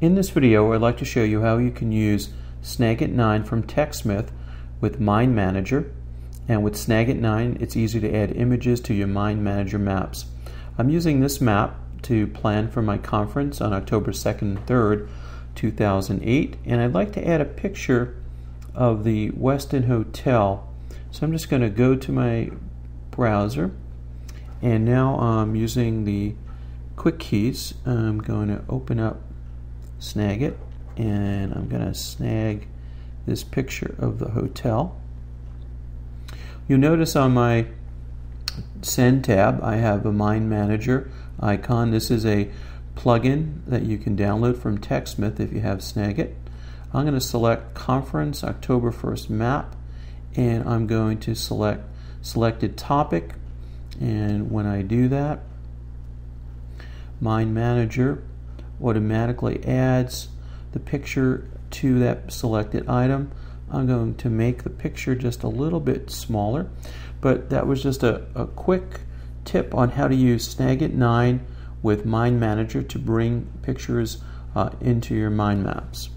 In this video, I'd like to show you how you can use Snagit 9 from TechSmith with MindManager. And with Snagit 9, it's easy to add images to your MindManager maps. I'm using this map to plan for my conference on October 2nd and 3rd, 2008. And I'd like to add a picture of the Westin Hotel. So I'm just going to go to my browser. And now I'm using the quick keys. I'm going to open up Snagit and I'm going to snag this picture of the hotel. You'll notice on my Send tab I have a MindManager icon. This is a plugin that you can download from TechSmith if you have Snagit. I'm going to select Conference October 1st Map and I'm going to select selected topic and when I do that Mind Manager automatically adds the picture to that selected item. I'm going to make the picture just a little bit smaller, but that was just a, a quick tip on how to use Snagit 9 with MindManager to bring pictures uh, into your mind maps.